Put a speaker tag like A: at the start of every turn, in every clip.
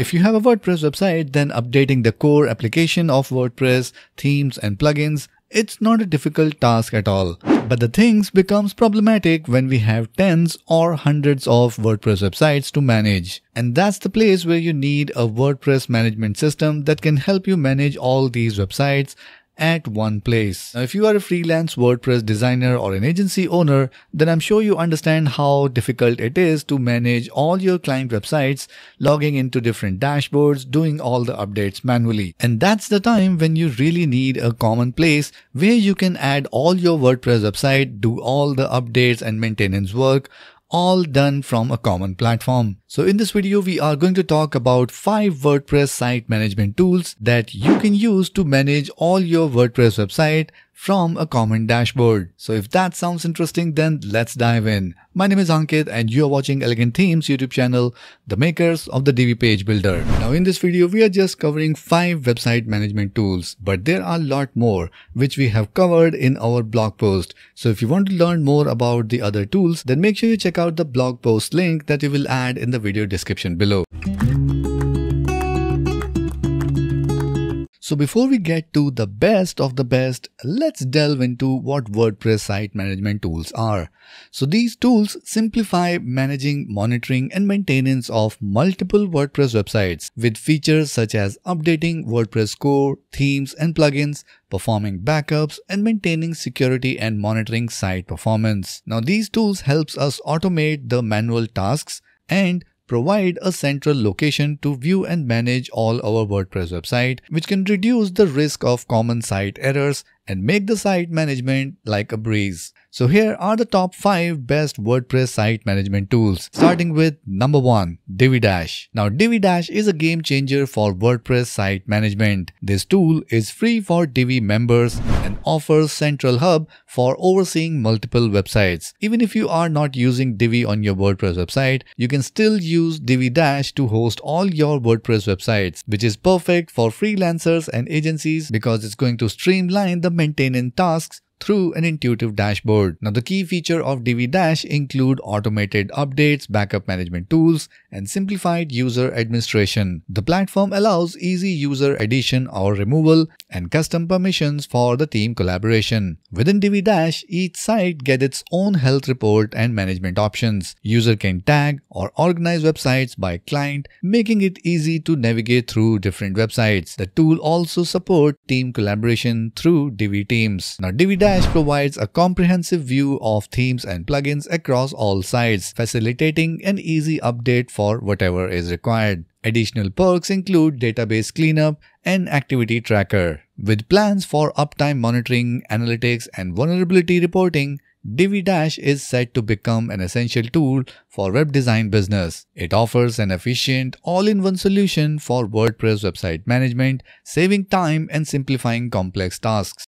A: if you have a WordPress website, then updating the core application of WordPress, themes and plugins it's not a difficult task at all. But the things becomes problematic when we have tens or hundreds of WordPress websites to manage. And that's the place where you need a WordPress management system that can help you manage all these websites at one place. Now, if you are a freelance WordPress designer or an agency owner, then I'm sure you understand how difficult it is to manage all your client websites, logging into different dashboards, doing all the updates manually. And that's the time when you really need a common place where you can add all your WordPress website, do all the updates and maintenance work all done from a common platform. So in this video, we are going to talk about five WordPress site management tools that you can use to manage all your WordPress website from a common dashboard. So if that sounds interesting, then let's dive in. My name is Ankit and you are watching Elegant Themes YouTube channel, the makers of the Divi Page Builder. Now in this video, we are just covering 5 website management tools, but there are a lot more which we have covered in our blog post. So if you want to learn more about the other tools, then make sure you check out the blog post link that we will add in the video description below. So before we get to the best of the best, let's delve into what WordPress site management tools are. So these tools simplify managing, monitoring and maintenance of multiple WordPress websites with features such as updating WordPress core, themes and plugins, performing backups and maintaining security and monitoring site performance. Now these tools helps us automate the manual tasks and provide a central location to view and manage all our WordPress website, which can reduce the risk of common site errors and make the site management like a breeze. So here are the top 5 best WordPress site management tools, starting with number 1, Divi Dash. Now Divi Dash is a game changer for WordPress site management. This tool is free for Divi members and offers central hub for overseeing multiple websites. Even if you are not using Divi on your WordPress website, you can still use Divi Dash to host all your WordPress websites, which is perfect for freelancers and agencies because it's going to streamline the maintenance tasks through an intuitive dashboard. Now the key feature of Divi Dash include automated updates, backup management tools, and simplified user administration. The platform allows easy user addition or removal and custom permissions for the team collaboration. Within Divi Dash, each site gets its own health report and management options. User can tag or organize websites by client, making it easy to navigate through different websites. The tool also supports team collaboration through Divi Teams. Now Divi Dash Dash provides a comprehensive view of themes and plugins across all sites, facilitating an easy update for whatever is required. Additional perks include database cleanup and activity tracker. With plans for uptime monitoring, analytics, and vulnerability reporting, Divi Dash is set to become an essential tool for web design business. It offers an efficient, all-in-one solution for WordPress website management, saving time and simplifying complex tasks.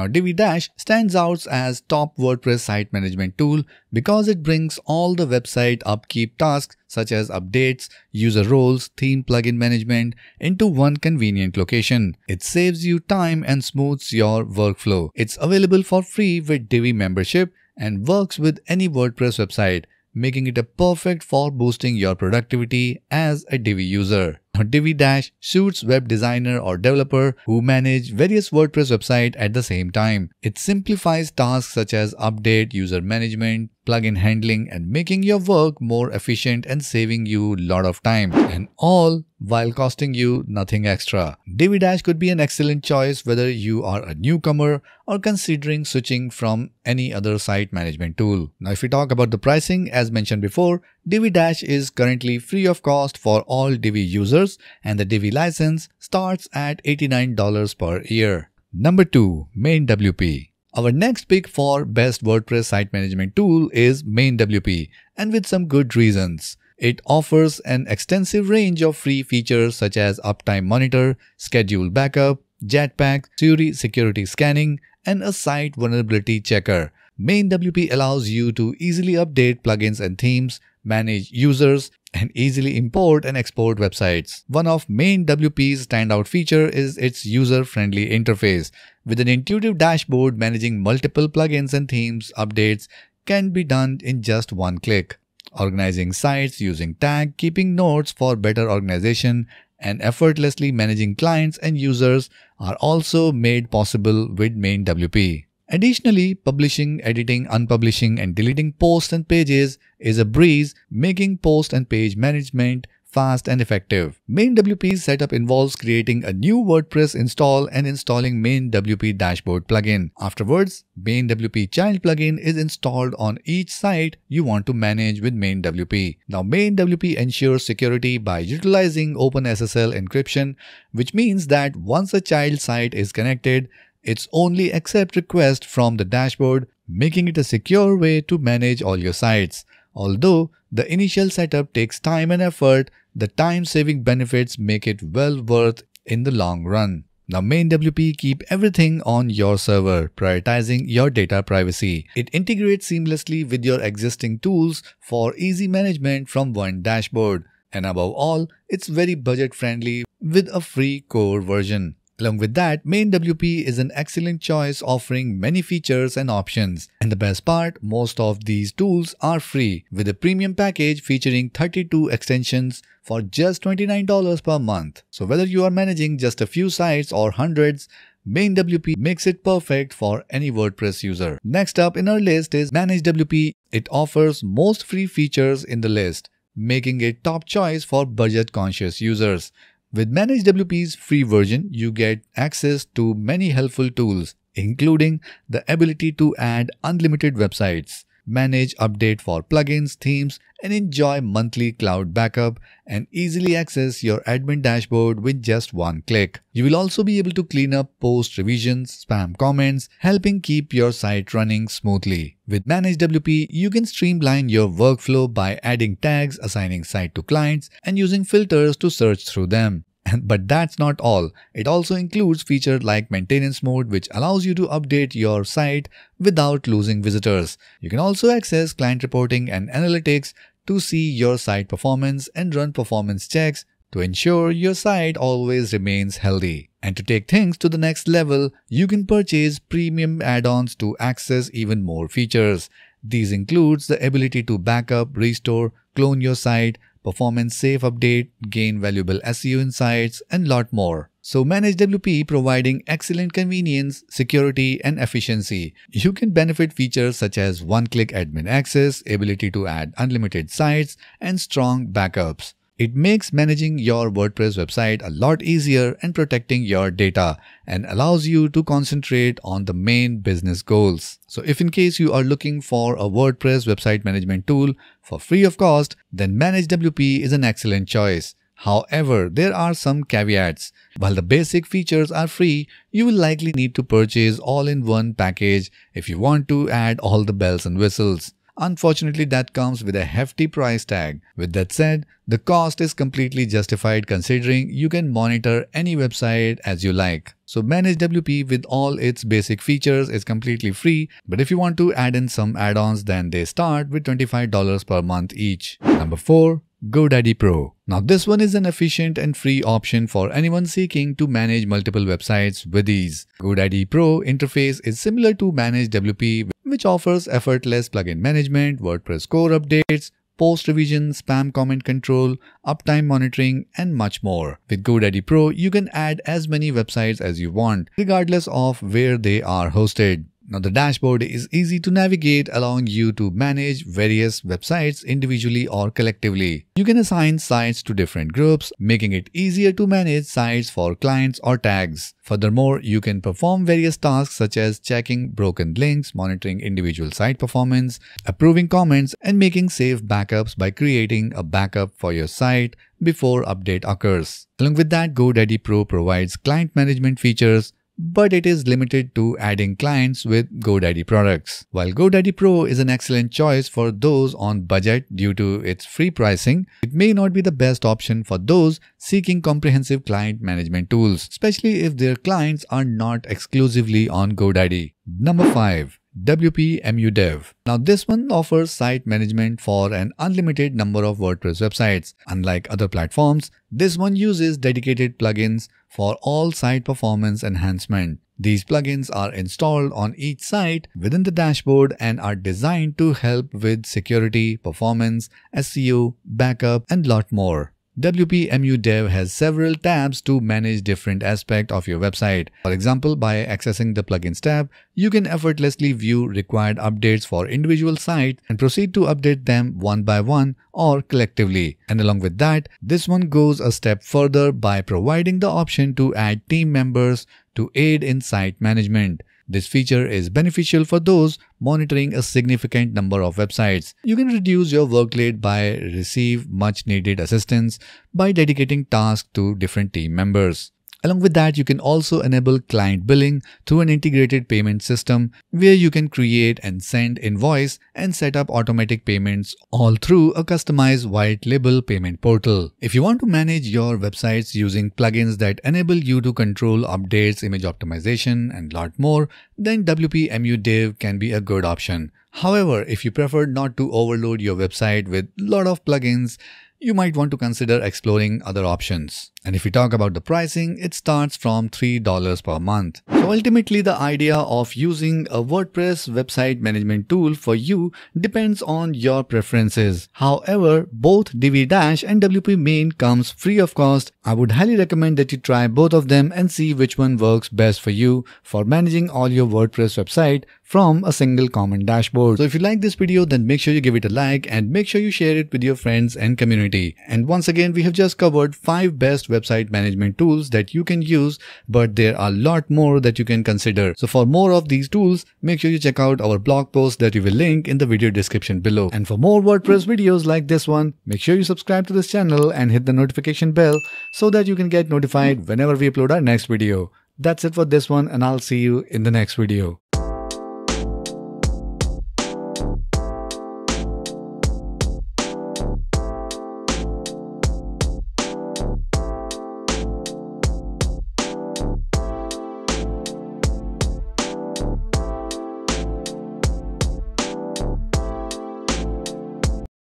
A: Now Divi Dash stands out as top WordPress site management tool because it brings all the website upkeep tasks such as updates, user roles, theme plugin management into one convenient location. It saves you time and smooths your workflow. It's available for free with Divi membership and works with any WordPress website, making it a perfect for boosting your productivity as a Divi user. Divi Dash suits web designer or developer who manage various WordPress websites at the same time. It simplifies tasks such as update, user management, plugin handling and making your work more efficient and saving you a lot of time and all while costing you nothing extra. Divi Dash could be an excellent choice whether you are a newcomer or considering switching from any other site management tool. Now if we talk about the pricing as mentioned before, Divi Dash is currently free of cost for all Divi users and the Divi license starts at $89 per year. Number 2. MainWP our next pick for best WordPress site management tool is MainWP and with some good reasons. It offers an extensive range of free features such as uptime monitor, schedule backup, Jetpack, Sucuri security scanning, and a site vulnerability checker. MainWP allows you to easily update plugins and themes, manage users, and easily import and export websites. One of MainWP's standout feature is its user-friendly interface. With an intuitive dashboard managing multiple plugins and themes, updates can be done in just one click. Organizing sites using tag, keeping notes for better organization, and effortlessly managing clients and users are also made possible with MainWP. Additionally, publishing, editing, unpublishing, and deleting posts and pages is a breeze, making post and page management fast and effective. MainWP's setup involves creating a new WordPress install and installing MainWP dashboard plugin. Afterwards, MainWP child plugin is installed on each site you want to manage with MainWP. Now MainWP ensures security by utilizing OpenSSL encryption, which means that once a child site is connected, it's only accept requests from the dashboard, making it a secure way to manage all your sites. Although the initial setup takes time and effort, the time-saving benefits make it well worth in the long run. Now MainWP keep everything on your server, prioritizing your data privacy. It integrates seamlessly with your existing tools for easy management from one dashboard. And above all, it's very budget friendly with a free core version. Along with that, MainWP is an excellent choice offering many features and options. And the best part, most of these tools are free with a premium package featuring 32 extensions for just $29 per month. So whether you are managing just a few sites or hundreds, MainWP makes it perfect for any WordPress user. Next up in our list is ManageWP. It offers most free features in the list, making it top choice for budget conscious users. With ManageWP's free version, you get access to many helpful tools, including the ability to add unlimited websites, manage update for plugins, themes, and enjoy monthly cloud backup and easily access your admin dashboard with just one click. You will also be able to clean up post revisions, spam comments, helping keep your site running smoothly. With ManageWP, you can streamline your workflow by adding tags, assigning site to clients, and using filters to search through them. But that's not all. It also includes features like maintenance mode which allows you to update your site without losing visitors. You can also access client reporting and analytics to see your site performance and run performance checks to ensure your site always remains healthy. And to take things to the next level, you can purchase premium add-ons to access even more features. These includes the ability to backup, restore, clone your site, performance safe update, gain valuable SEO insights, and lot more. So ManageWP providing excellent convenience, security, and efficiency. You can benefit features such as one-click admin access, ability to add unlimited sites, and strong backups. It makes managing your WordPress website a lot easier and protecting your data and allows you to concentrate on the main business goals. So if in case you are looking for a WordPress website management tool for free of cost, then ManageWP is an excellent choice. However, there are some caveats. While the basic features are free, you will likely need to purchase all-in-one package if you want to add all the bells and whistles. Unfortunately, that comes with a hefty price tag. With that said, the cost is completely justified considering you can monitor any website as you like. So ManageWP with all its basic features is completely free, but if you want to add in some add-ons then they start with $25 per month each. Number 4. GoDaddy Pro. Now this one is an efficient and free option for anyone seeking to manage multiple websites with ease. GoDaddy Pro interface is similar to ManageWP which offers effortless plugin management, WordPress core updates, post revision, spam comment control, uptime monitoring, and much more. With GoDaddy Pro, you can add as many websites as you want, regardless of where they are hosted. Now the dashboard is easy to navigate allowing you to manage various websites individually or collectively. You can assign sites to different groups, making it easier to manage sites for clients or tags. Furthermore, you can perform various tasks such as checking broken links, monitoring individual site performance, approving comments, and making safe backups by creating a backup for your site before update occurs. Along with that, GoDaddy Pro provides client management features but it is limited to adding clients with GoDaddy products. While GoDaddy Pro is an excellent choice for those on budget due to its free pricing, it may not be the best option for those seeking comprehensive client management tools, especially if their clients are not exclusively on GoDaddy. Number 5. WP Dev. Now this one offers site management for an unlimited number of WordPress websites. Unlike other platforms, this one uses dedicated plugins for all site performance enhancement. These plugins are installed on each site within the dashboard and are designed to help with security, performance, SEO, backup, and lot more. WPMU Dev has several tabs to manage different aspects of your website. For example, by accessing the Plugins tab, you can effortlessly view required updates for individual sites and proceed to update them one by one or collectively. And along with that, this one goes a step further by providing the option to add team members to aid in site management. This feature is beneficial for those monitoring a significant number of websites. You can reduce your workload by receive much needed assistance by dedicating tasks to different team members. Along with that, you can also enable client billing through an integrated payment system where you can create and send invoice and set up automatic payments all through a customized white label payment portal. If you want to manage your websites using plugins that enable you to control updates, image optimization, and lot more, then WPMU Dev can be a good option. However, if you prefer not to overload your website with a lot of plugins, you might want to consider exploring other options. And if we talk about the pricing, it starts from $3 per month. So ultimately, the idea of using a WordPress website management tool for you depends on your preferences. However, both Divi Dash and WP Main comes free of cost. I would highly recommend that you try both of them and see which one works best for you for managing all your WordPress website from a single common dashboard. So if you like this video, then make sure you give it a like and make sure you share it with your friends and community. And once again, we have just covered 5 best website management tools that you can use, but there are a lot more that you can consider. So for more of these tools, make sure you check out our blog post that we will link in the video description below. And for more WordPress videos like this one, make sure you subscribe to this channel and hit the notification bell so that you can get notified whenever we upload our next video. That's it for this one and I'll see you in the next video.